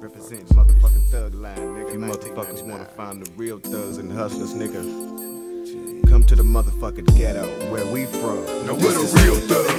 Representing motherfucking thug line, nigga. You motherfuckers wanna find the real thugs and hustlers, nigga. Come to the motherfucking ghetto, where we from. Now we're the real thugs.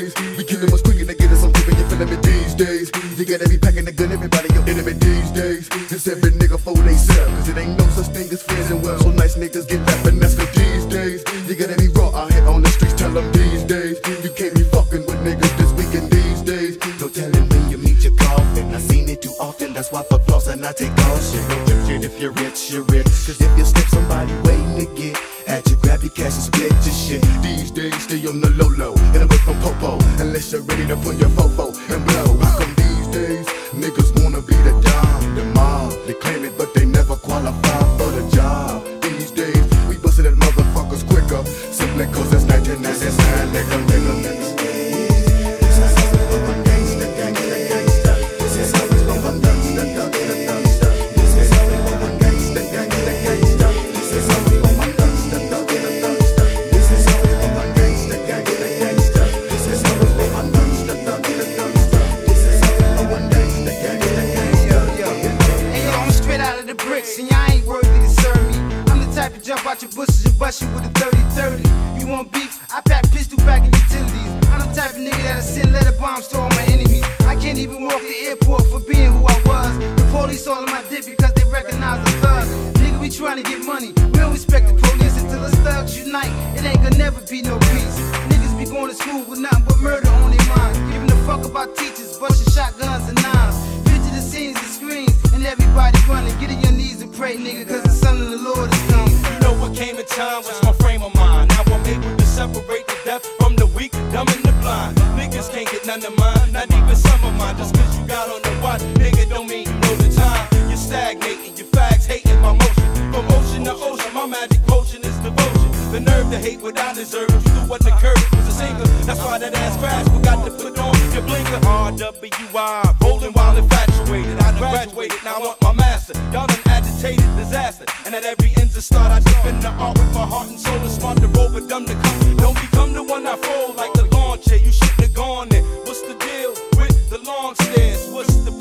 Days, we killing much quicker to get us. Keeping you feeling me these days. You gotta be packing the gun, everybody your enemy these days. It's every nigga for they sell, cause it ain't no such thing as feeling well. So nice niggas get that finesse, cause these days, you gotta be raw out here on the streets. Tell them these days, you can't be fucking with niggas this weekend these days. No telling when you meet your coffin. I seen it too often, that's why for floss and I take caution. If you're rich, you're rich. Cause if you slip somebody waiting to get at you, your cash and split your shit. These days, stay on the low low, get away from popo, unless you're ready to put your fofo and blow. How come these days, niggas wanna be your bushes and you with a 30-30. You want beef? I pack pistol back in utilities. I'm the type of nigga that'll send letter bombs to all my enemies. I can't even walk the airport for being who I was. The police all in my dick because they recognize the thug. Nigga, we trying to get money. We don't respect the police until us thugs unite. It ain't gonna never be no peace. Niggas be going to school with nothing but murder on their minds. Giving a fuck about teachers, busting shotguns and knives. Picture the scenes and screens, and everybody running. Get on your knees and pray, nigga, cause the son of the Lord is in time was my frame of mind. Now I'm able to separate the deaf from the weak, dumb and the blind. Niggas can't get none of mine, not even some of mine. Just cause you got on the watch, nigga, don't mean you know the time. You're stagnating, your facts hating my motion. From ocean to ocean, my magic potion is devotion. The nerve to hate what I deserve. You do what the curve was a singer. That's why that ass crash forgot to put on your blinker. RWI, rolling while infatuated. I graduated, now I want my master. Y'all disaster. And at every end to start, I defend the art with my heart and soul. It's smart to roll, but dumb to come. Don't become the one I fold like the lawn chair. You shouldn't have gone there. What's the deal with the long stairs? What's the